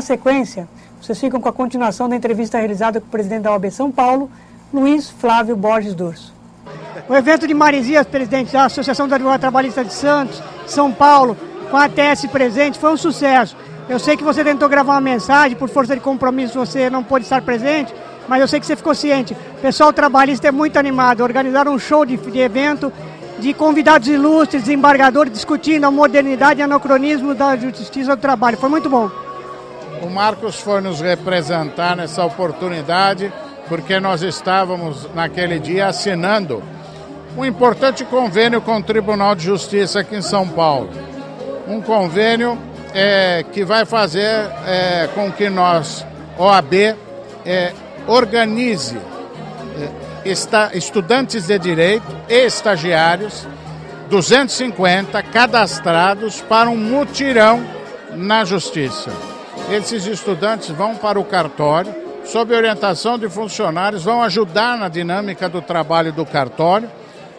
Na sequência, vocês ficam com a continuação da entrevista realizada com o presidente da OAB São Paulo, Luiz Flávio Borges Durso. O evento de Maresias, presidente da Associação da Advogada Trabalhista de Santos, São Paulo, com a ATS presente, foi um sucesso. Eu sei que você tentou gravar uma mensagem, por força de compromisso você não pôde estar presente, mas eu sei que você ficou ciente. O pessoal trabalhista é muito animado, organizaram um show de, de evento de convidados ilustres, desembargadores, discutindo a modernidade e anacronismo da justiça do trabalho. Foi muito bom. O Marcos foi nos representar nessa oportunidade, porque nós estávamos naquele dia assinando um importante convênio com o Tribunal de Justiça aqui em São Paulo. Um convênio é, que vai fazer é, com que nós, OAB, é, organize está, estudantes de direito e estagiários, 250 cadastrados para um mutirão na justiça. Esses estudantes vão para o cartório, sob orientação de funcionários, vão ajudar na dinâmica do trabalho do cartório.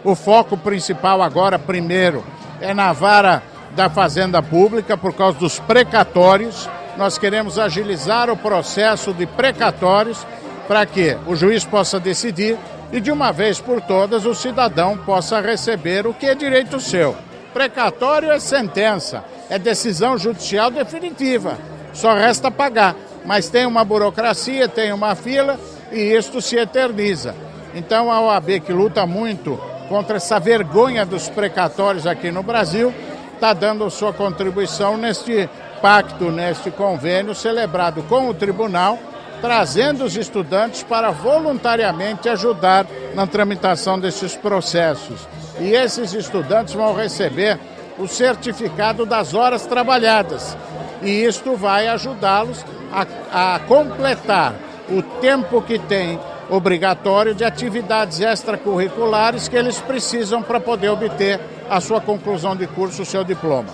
O foco principal agora, primeiro, é na vara da Fazenda Pública, por causa dos precatórios. Nós queremos agilizar o processo de precatórios para que o juiz possa decidir e de uma vez por todas o cidadão possa receber o que é direito seu. Precatório é sentença, é decisão judicial definitiva, só resta pagar. Mas tem uma burocracia, tem uma fila e isto se eterniza. Então a OAB, que luta muito contra essa vergonha dos precatórios aqui no Brasil, está dando sua contribuição neste pacto, neste convênio celebrado com o tribunal trazendo os estudantes para voluntariamente ajudar na tramitação desses processos. E esses estudantes vão receber o certificado das horas trabalhadas. E isto vai ajudá-los a, a completar o tempo que tem obrigatório de atividades extracurriculares que eles precisam para poder obter a sua conclusão de curso, o seu diploma.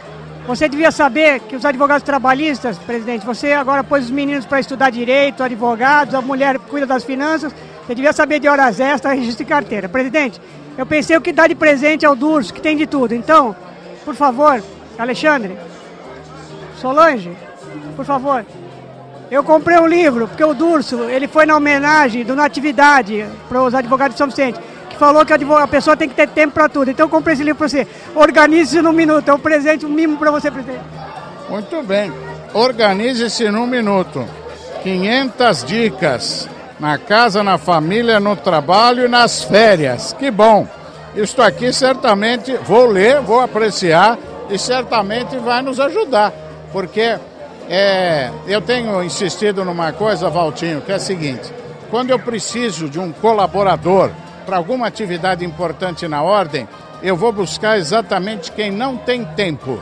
Você devia saber que os advogados trabalhistas, presidente, você agora pôs os meninos para estudar direito, advogados, a mulher cuida das finanças, você devia saber de horas extras, registro de carteira. Presidente, eu pensei o que dá de presente ao Durso, que tem de tudo. Então, por favor, Alexandre, Solange, por favor, eu comprei um livro, porque o Durso, ele foi na homenagem do Natividade para os advogados de São Vicente falou que a pessoa tem que ter tempo para tudo. Então eu comprei esse livro para você. Organize-se num minuto. É um presente, um mimo para você, presidente. Muito bem. Organize-se num minuto. 500 dicas na casa, na família, no trabalho e nas férias. Que bom. Isto aqui certamente vou ler, vou apreciar e certamente vai nos ajudar. Porque é, eu tenho insistido numa coisa, Valtinho, que é a seguinte: quando eu preciso de um colaborador para alguma atividade importante na ordem, eu vou buscar exatamente quem não tem tempo.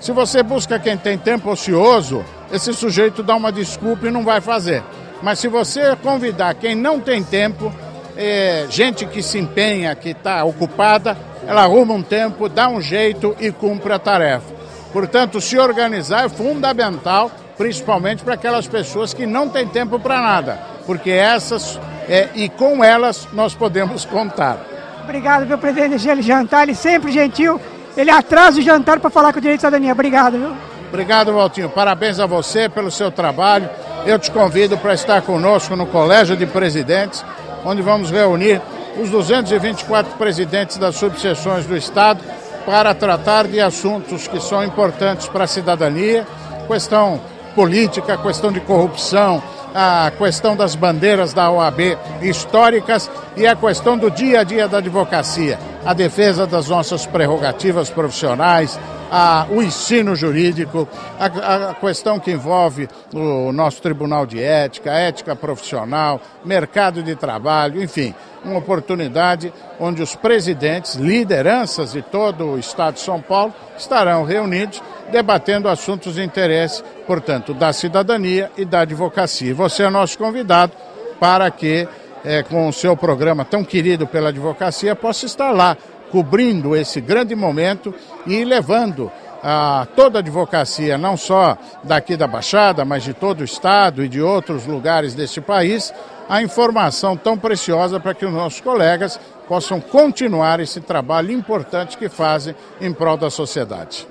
Se você busca quem tem tempo ocioso, esse sujeito dá uma desculpa e não vai fazer. Mas se você convidar quem não tem tempo, é, gente que se empenha, que está ocupada, ela arruma um tempo, dá um jeito e cumpre a tarefa. Portanto, se organizar é fundamental, principalmente para aquelas pessoas que não têm tempo para nada, porque essas é, e com elas nós podemos contar. Obrigado, meu presidente ele jantar, ele sempre gentil, ele atrasa o jantar para falar com o direito de cidadania. Obrigado, viu? Obrigado, Valtinho. Parabéns a você pelo seu trabalho. Eu te convido para estar conosco no Colégio de Presidentes, onde vamos reunir os 224 presidentes das subseções do Estado para tratar de assuntos que são importantes para a cidadania, questão política, questão de corrupção, a questão das bandeiras da OAB históricas e a questão do dia a dia da advocacia, a defesa das nossas prerrogativas profissionais, a, o ensino jurídico, a, a, questão que envolve o nosso Tribunal de Ética, a ética profissional, mercado de trabalho, enfim, uma oportunidade onde os presidentes, lideranças de todo o Estado de São Paulo estarão reunidos debatendo assuntos de interesse, portanto, da cidadania e da advocacia. Você é nosso convidado para que, é, com o seu programa tão querido pela advocacia, possa estar lá cobrindo esse grande momento e levando a toda a advocacia, não só daqui da Baixada, mas de todo o estado e de outros lugares deste país, a informação tão preciosa para que os nossos colegas possam continuar esse trabalho importante que fazem em prol da sociedade.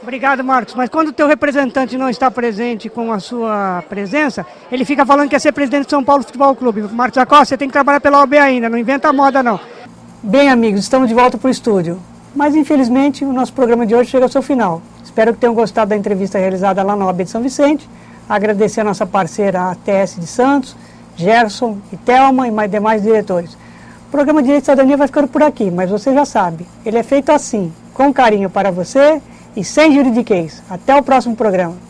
Obrigado, Marcos. Mas quando o teu representante não está presente com a sua presença, ele fica falando que quer ser presidente do São Paulo Futebol Clube. Marcos Acosta, você tem que trabalhar pela OB ainda, não inventa moda não. Bem, amigos, estamos de volta para o estúdio. Mas infelizmente o nosso programa de hoje chega ao seu final. Espero que tenham gostado da entrevista realizada lá na OAB de São Vicente. Agradecer a nossa parceira ATS de Santos, Gerson e Thelma e mais demais diretores. O programa Direito e Cidadania vai ficando por aqui, mas você já sabe, ele é feito assim, com carinho para você e sem juridiquês. Até o próximo programa.